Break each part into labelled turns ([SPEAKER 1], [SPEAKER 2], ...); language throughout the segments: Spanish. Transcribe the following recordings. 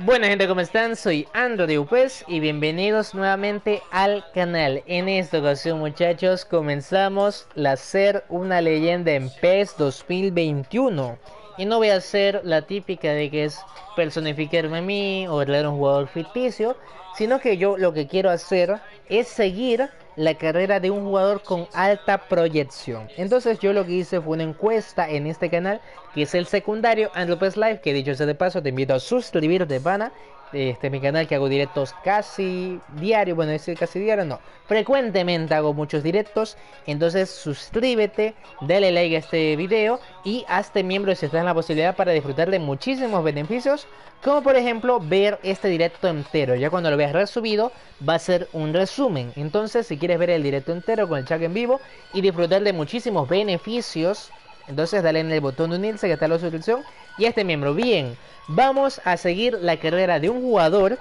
[SPEAKER 1] Buena gente, ¿cómo están? Soy Andro de y bienvenidos nuevamente al canal. En esta ocasión muchachos comenzamos la ser una leyenda en PES 2021. Y no voy a hacer la típica de que es personificarme a mí o leer un jugador ficticio, sino que yo lo que quiero hacer es seguir la carrera de un jugador con alta proyección. Entonces yo lo que hice fue una encuesta en este canal, que es el secundario Andropes Live, que dicho sea de paso, te invito a suscribirte, pana, este mi canal que hago directos casi diario, bueno, es casi diario, no, frecuentemente hago muchos directos, entonces suscríbete, dale like a este video y hazte miembro si estás en la posibilidad para disfrutar de muchísimos beneficios, como por ejemplo ver este directo entero, ya cuando lo veas resubido va a ser un resumen, entonces si quieres ver el directo entero con el chat en vivo y disfrutar de muchísimos beneficios, entonces dale en el botón de unirse que está la suscripción y este miembro. Bien, vamos a seguir la carrera de un jugador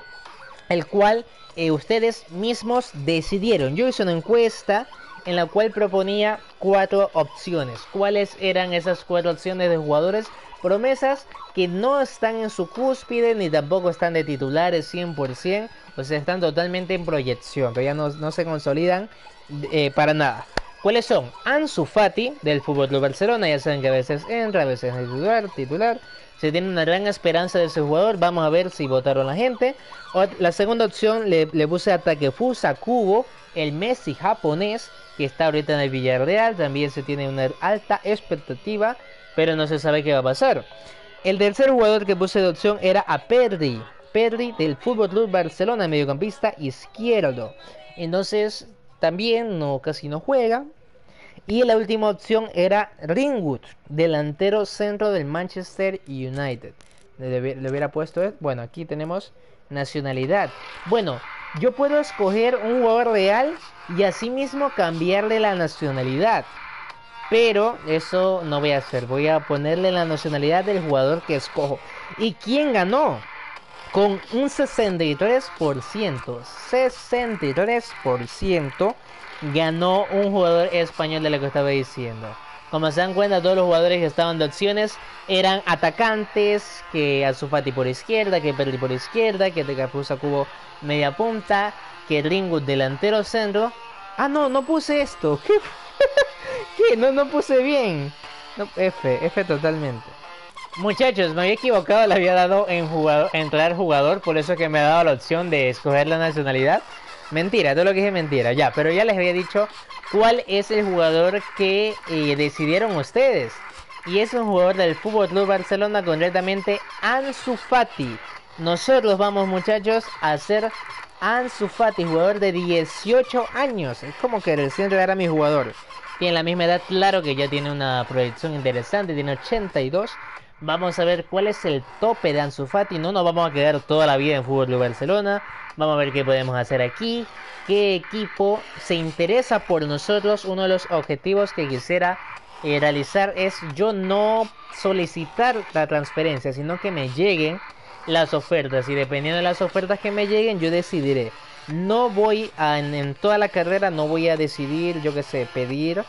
[SPEAKER 1] el cual eh, ustedes mismos decidieron. Yo hice una encuesta en la cual proponía cuatro opciones. ¿Cuáles eran esas cuatro opciones de jugadores? Promesas que no están en su cúspide ni tampoco están de titulares 100%, o sea, están totalmente en proyección, pero ya no, se consolidan eh, para nada. ¿Cuáles son? Ansu Fati del Fútbol Club Barcelona, ya saben que a veces entra, a veces es titular, titular. Se tiene una gran esperanza de ese jugador, vamos a ver si votaron la gente. la segunda opción le, puse a Takefusa Kubo, el Messi japonés, que está ahorita en el Villarreal, también se tiene una alta expectativa, pero no se sabe qué va a pasar. El tercer jugador que puse de opción era a Perdi, Perdi del Fútbol Club Barcelona, mediocampista izquierdo. Entonces también no, casi no juega. Y la última opción era Ringwood, delantero centro del Manchester United. Le, hubiera puesto, bueno, aquí tenemos nacionalidad. Bueno, yo puedo escoger un jugador real y asimismo cambiarle la nacionalidad. Pero eso no voy a hacer. Voy a ponerle la nacionalidad del jugador que escojo. ¿Y quién ganó? Con un 63%, 63% ganó un jugador español de lo que estaba diciendo. Como se dan cuenta, todos los jugadores que estaban de opciones eran atacantes, que Azufati por izquierda, que Perli por izquierda, que Tecapusa Cubo media punta, que Ringo delantero centro. Ah, no, no puse esto. ¿Qué? No, no puse bien. No, F, F totalmente. Muchachos, me había equivocado, le había dado en jugador, entrar jugador, por eso que me ha dado la opción de escoger la nacionalidad. Mentira, todo lo que dije mentira, ya, pero ya les había dicho cuál es el jugador que eh, decidieron ustedes. Y es un jugador del Fútbol Club Barcelona, concretamente Ansu Fati. Nosotros vamos, muchachos, a hacer Ansu Fati, jugador de 18 años. Es como que recién era mi jugador. Tiene la misma edad, claro que ya tiene una proyección interesante, tiene 82. Vamos a ver cuál es el tope de Ansu Fati. No nos vamos a quedar toda la vida en Fútbol Barcelona. Vamos a ver qué podemos hacer aquí. Qué equipo se interesa por nosotros. Uno de los objetivos que quisiera eh, realizar es yo no solicitar la transferencia, sino que me lleguen las ofertas. Y dependiendo de las ofertas que me lleguen, yo decidiré. No voy a, en, toda la carrera, no voy a decidir, yo qué sé, pedir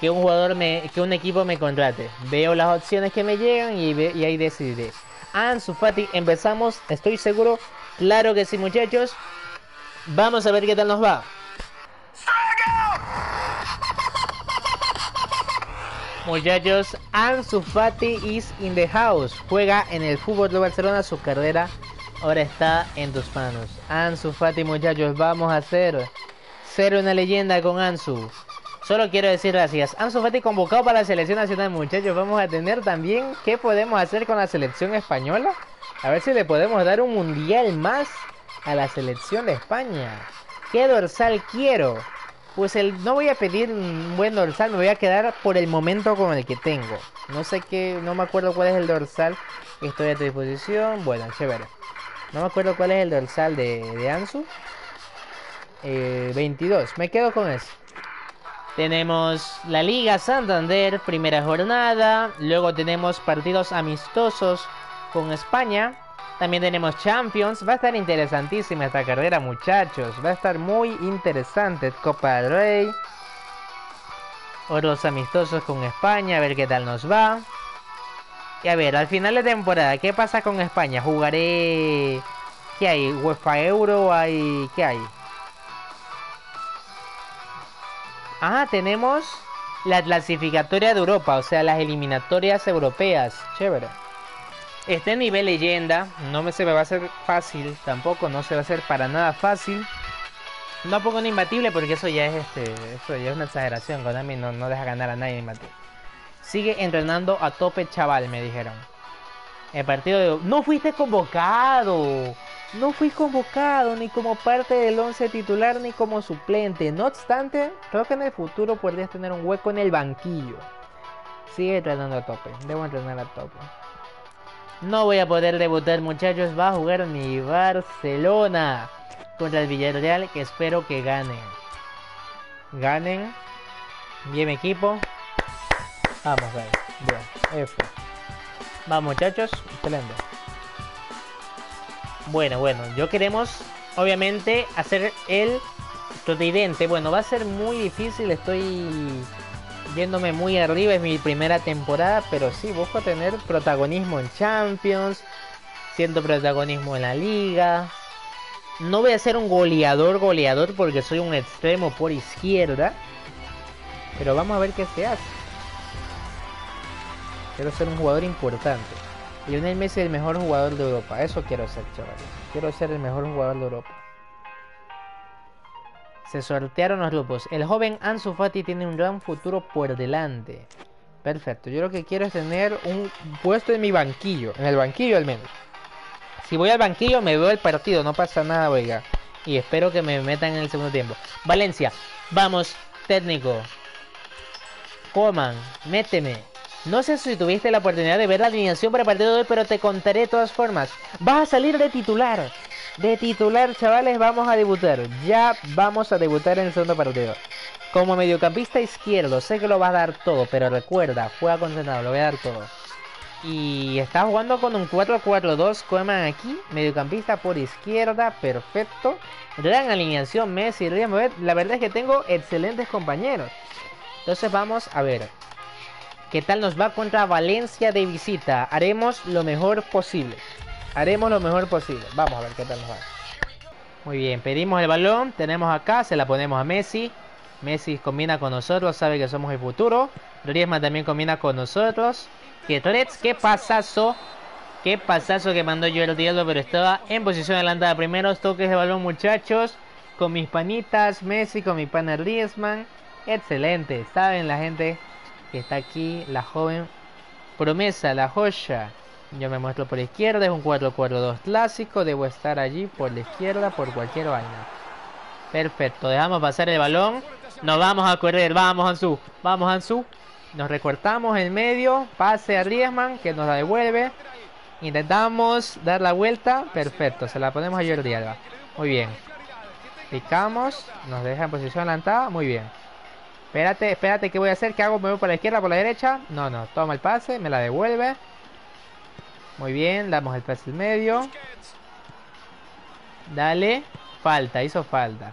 [SPEAKER 1] que un jugador me, que un equipo me contrate. Veo las opciones que me llegan y, y ahí decidiré. Ansu Fati, empezamos, estoy seguro, claro que sí muchachos. Vamos a ver qué tal nos va. Muchachos, Ansu Fati is in the house. Juega en el fútbol de Barcelona. Su carrera ahora está en tus manos. Ansu Fati, muchachos, vamos a hacer ser una leyenda con Ansu. Solo quiero decir gracias. Ansu Fati convocado para la selección nacional, muchachos. Vamos a tener también qué podemos hacer con la selección española. A ver si le podemos dar un mundial más a la selección de España. ¿Qué dorsal quiero? Pues el, no voy a pedir un buen dorsal, me voy a quedar por el momento con el que tengo. No sé qué, no me acuerdo cuál es el dorsal estoy a tu disposición. Bueno, chévere. No me acuerdo cuál es el dorsal de, de Ansu. 22, eh, me quedo con eso. Tenemos la Liga Santander, primera jornada. Luego tenemos partidos amistosos con España. También tenemos Champions. Va a estar interesantísima esta carrera, muchachos. Va a estar muy interesante. Copa del Rey. Otros amistosos con España. A ver qué tal nos va. Y a ver, al final de temporada, ¿qué pasa con España? Jugaré... ¿Qué hay? ¿UEFA Euro? ¿Hay... ¿Qué hay? Ah, tenemos la clasificatoria de Europa, o sea, las eliminatorias europeas. Chévere. Este nivel leyenda no me se me va a hacer fácil, tampoco no se va a hacer para nada fácil. No pongo un imbatible porque eso ya es este, eso ya es una exageración. Konami no, no deja ganar a nadie imbatible. Sigue entrenando a tope, chaval, me dijeron. El partido de... No fuiste convocado. No fui convocado ni como parte del 11 titular ni como suplente. No obstante, creo que en el futuro podrías tener un hueco en el banquillo. Sigue entrenando a tope. Debo entrenar a tope. No voy a poder debutar, muchachos. Va a jugar mi Barcelona contra el Villarreal, que espero que ganen. Ganen. Bien, equipo. Vamos ahí. Bien. F. Vamos, muchachos. Excelente. Bueno, bueno. Yo queremos, obviamente, hacer el tridente. Bueno, va a ser muy difícil. Estoy yéndome muy arriba, es mi primera temporada, pero sí, busco tener protagonismo en Champions, siento protagonismo en la liga. No voy a ser un goleador, goleador, porque soy un extremo por izquierda. Pero vamos a ver qué se hace. Quiero ser un jugador importante. Lionel Messi es el mejor jugador de Europa. Eso quiero ser, chavales. Quiero ser el mejor jugador de Europa. Se sortearon los grupos. El joven Ansu Fati tiene un gran futuro por delante. Perfecto. Yo lo que quiero es tener un puesto en mi banquillo. En el banquillo al menos. Si voy al banquillo me veo el partido. No pasa nada, oiga. Y espero que me metan en el segundo tiempo. Valencia. Vamos, técnico. Coman. Méteme. No sé si tuviste la oportunidad de ver la alineación para el partido de hoy, pero te contaré de todas formas. Vas a salir de titular. De titular, chavales, vamos a debutar. Ya vamos a debutar en el segundo partido. Como mediocampista izquierdo, sé que lo va a dar todo, pero recuerda, juega concentrado, lo voy a dar todo. Y está jugando con un 4-4-2 Coman aquí, mediocampista por izquierda, perfecto. Gran alineación, Messi, La verdad es que tengo excelentes compañeros. Entonces vamos a ver. ¿Qué tal nos va contra Valencia de visita? Haremos lo mejor posible. Haremos lo mejor posible. Vamos a ver qué tal nos va. Muy bien, pedimos el balón. Tenemos acá, se la ponemos a Messi. Messi combina con nosotros, sabe que somos el futuro. Griezmann también combina con nosotros. Que qué pasazo. Qué pasazo que mandó yo el diablo, pero estaba en posición adelantada. Primeros toques de balón, muchachos. Con mis panitas, Messi, con mi pana Griezmann. Excelente, saben la gente que está aquí la joven promesa, la joya. Yo me muestro por la izquierda, es un 4-4-2 clásico, debo estar allí por la izquierda por cualquier vaina. Perfecto, dejamos pasar el balón. Nos vamos a correr, vamos Ansu, vamos Ansu. Nos recortamos en medio, pase a Riesman que nos la devuelve. Intentamos dar la vuelta, perfecto, se la ponemos a Jordi Alba. Muy bien. Picamos, nos deja en posición adelantada, muy bien. Espérate, espérate, ¿qué voy a hacer? ¿Qué hago? ¿Me voy por la izquierda, por la derecha? No, no, toma el pase, me la devuelve. Muy bien, damos el pase en medio. Dale. Falta, hizo falta.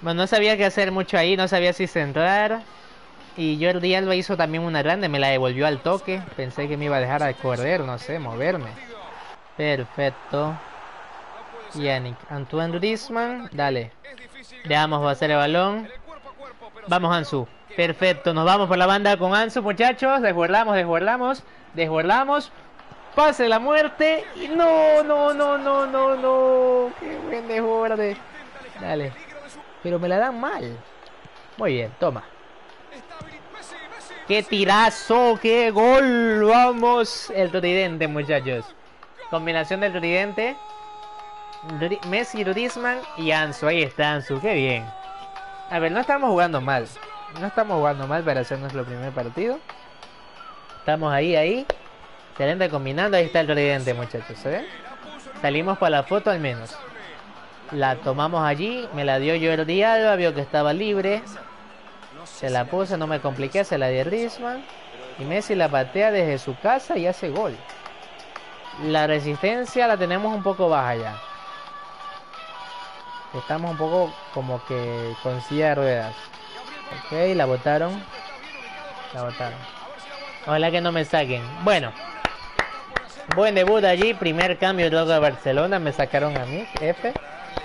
[SPEAKER 1] Bueno, no sabía qué hacer mucho ahí, no sabía si centrar. Y Jordi Alba hizo también una grande, me la devolvió al toque. Pensé que me iba a dejar de correr, no sé, moverme. Perfecto. Yannick. Antoine Griezmann, dale. Dejamos hacer el balón. Vamos, Ansu. Perfecto, nos vamos por la banda con Ansu, muchachos. Desguardamos, desguardamos, desguardamos. Pase la muerte. Y no, no, no, no, no, no. Qué buen desborde. Dale. Pero me la dan mal. Muy bien, toma. ¡Qué tirazo! ¡Qué gol! Vamos. El tridente, muchachos. Combinación del tridente. Messi, Griezmann y Ansu. Ahí está Ansu. ¡Qué bien! A ver, no estamos jugando mal. No estamos jugando mal para hacer nuestro primer partido. Estamos ahí, ahí. Excelente combinando. Ahí está el tridente, muchachos. ¿Se ven? Salimos para la foto al menos. La tomamos allí. Me la dio Jordi Alba. Vio que estaba libre. Se la puse, no me compliqué. Se la di Risman. Y Messi la patea desde su casa y hace gol. La resistencia la tenemos un poco baja ya. Estamos un poco como que con silla de ruedas. Ok, la botaron. La botaron. Ojalá que no me saquen. Bueno, Buen debut allí, primer cambio luego de Barcelona, me sacaron a mí, F,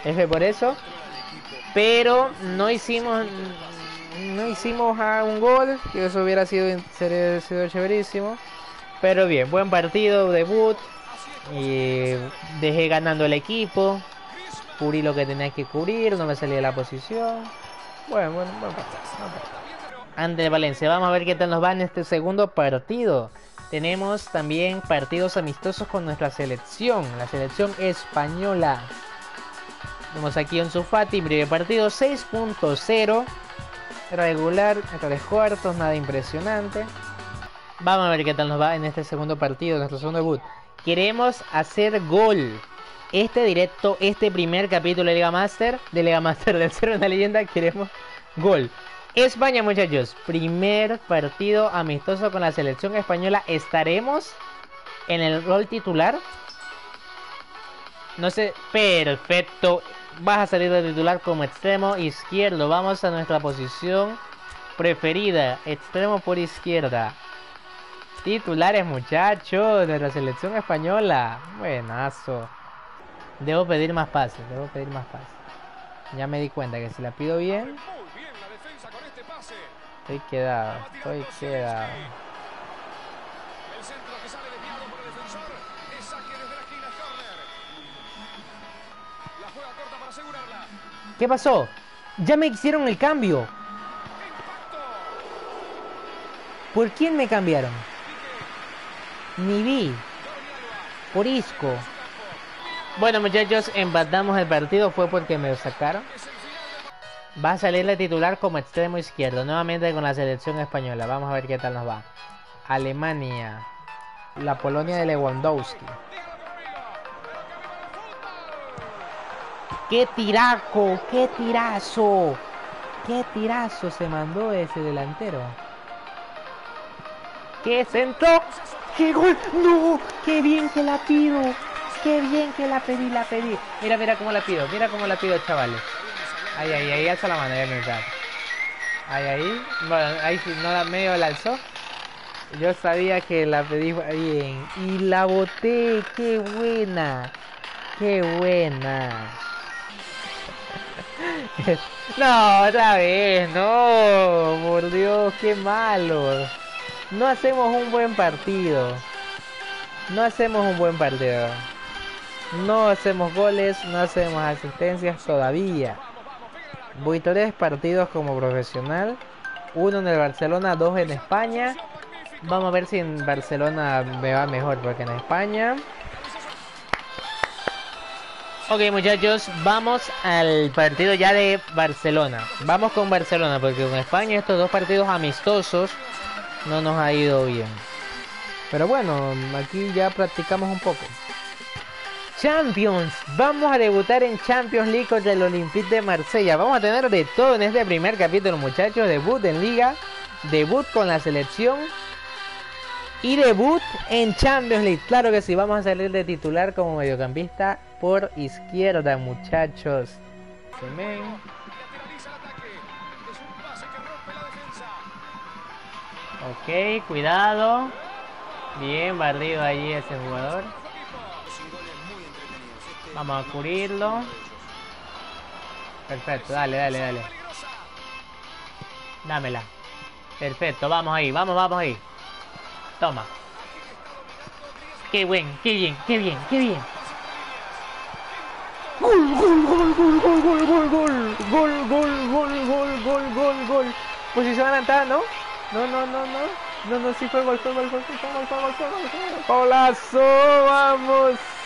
[SPEAKER 1] F por eso. Pero no hicimos no hicimos a un gol, que eso hubiera sido, sido chéverísimo. Pero bien, buen partido, debut. Y dejé ganando el equipo. Cubrí lo que tenía que cubrir, no me salía de la posición. Bueno, bueno, bueno, Ante Valencia, vamos a ver qué tal nos va en este segundo partido. Tenemos también partidos amistosos con nuestra selección, la selección española. Vemos aquí en Sufati, primer partido 6.0 regular, tres cuartos, nada impresionante. Vamos a ver qué tal nos va en este segundo partido, nuestro segundo debut. Queremos hacer gol. Este directo, este primer capítulo de Liga Master, de Liga Master del Cero una leyenda, queremos gol. España, muchachos, primer partido amistoso con la selección española. ¿Estaremos en el rol titular? No sé, perfecto vas a salir de titular como extremo izquierdo. Vamos a nuestra posición preferida, extremo por izquierda. Titulares muchachos de la selección española. Buenazo. Debo pedir más pases, debo pedir más pases. Ya me di cuenta que si la pido bien... Estoy quedado, estoy quedado. ¿Qué pasó? Ya me hicieron el cambio. ¿Por quién me cambiaron? Ni vi. Por Isco. Bueno muchachos, empatamos el partido. Fue porque me lo sacaron. Va a salir la titular como extremo izquierdo. Nuevamente con la selección española. Vamos a ver qué tal nos va. Alemania. La Polonia de Lewandowski. ¡Qué tiraco! ¡Qué tirazo! ¡Qué tirazo se mandó ese delantero! ¡Qué centro! ¡Qué gol! ¡No! ¡Qué bien que la pido! ¡Qué bien que la pedí, la pedí! Mira, mira cómo la pido, mira cómo la pido, chavales. Ahí, ahí, ahí, alza la mano, ya me Ahí, ahí. Bueno, ahí no la medio la alzó. Yo sabía que la pedí bien. Y la boté, qué buena. Qué buena. no, otra vez, no, por Dios, qué malo. No hacemos un buen partido. No hacemos un buen partido. No hacemos goles, no hacemos asistencias todavía. Voy tres partidos como profesional. Uno en el Barcelona, dos en España. Vamos a ver si en Barcelona me va mejor, porque en España Ok muchachos, vamos al partido ya de Barcelona. Vamos con Barcelona porque con España estos dos partidos amistosos no nos ha ido bien. Pero bueno, aquí ya practicamos un poco. Champions, vamos a debutar en Champions League contra el Olympique de Marsella. Vamos a tener de todo en este primer capítulo muchachos. Debut en liga, debut con la selección y debut en Champions League. Claro que sí, vamos a salir de titular como mediocampista por izquierda, muchachos. Ok, cuidado. Bien, barrido allí ese jugador. Vamos a cubrirlo. Perfecto, dale, dale, dale. Dámela. Perfecto, vamos ahí, vamos, vamos ahí. Toma. Qué buen, qué bien, qué bien, qué bien. Gol, gol, gol, gol, gol, gol, gol, gol, gol, gol, gol, gol, gol, gol, gol. Posición adelantada, ¿no? No, no, no, no. No, no, sí fue gol, fue gol, fue gol, fue gol, fue gol, fue gol. ¡Golazo! ¡Vamos!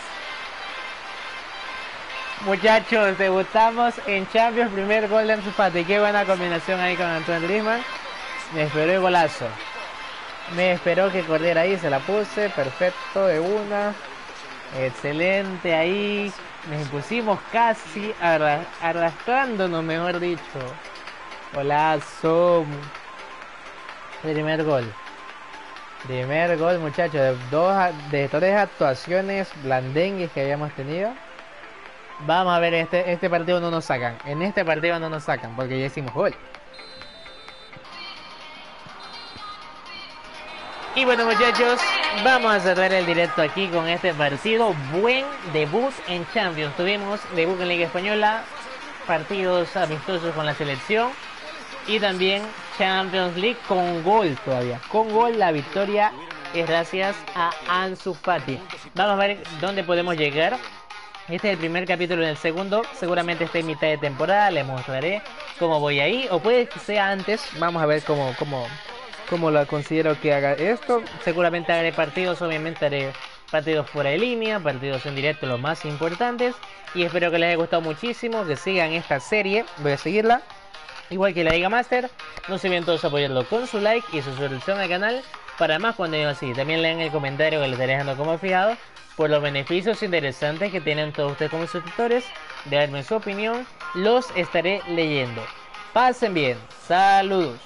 [SPEAKER 1] Muchachos, debutamos en Champions, primer gol de Ansu Qué buena combinación ahí con Antoine Griezmann. Me esperó el golazo. Me esperó que corriera ahí, se la puse, perfecto, de una. Excelente ahí. Nos pusimos casi arrastrándonos, mejor dicho. Golazo. Primer gol. Primer gol, muchachos. De, dos, de tres actuaciones blandengues que habíamos tenido. Vamos a ver, este, este partido no nos sacan. En este partido no nos sacan porque ya hicimos gol. Y bueno muchachos, Vamos a cerrar el directo aquí con este partido. Buen debut en Champions. Tuvimos debut en Liga Española, partidos amistosos con la selección y también Champions League con gol todavía. Con gol la victoria es gracias a Ansu Fati. Vamos a ver dónde podemos llegar. Este es el primer capítulo en el segundo. Seguramente esté en mitad de temporada. Les mostraré cómo voy ahí. O puede que sea antes. Vamos a ver cómo, cómo, cómo la considero que haga esto. Seguramente haré partidos. Obviamente haré partidos fuera de línea. Partidos en directo los más importantes. Y espero que les haya gustado muchísimo. Que sigan esta serie. Voy a seguirla. Igual que la Liga Master, no se olviden todos apoyarlo con su like y su suscripción al canal para más contenido así. También lean el comentario que les estaré dejando como fijado por los beneficios interesantes que tienen todos ustedes como suscriptores. Darme su opinión, los estaré leyendo. Pasen bien, saludos.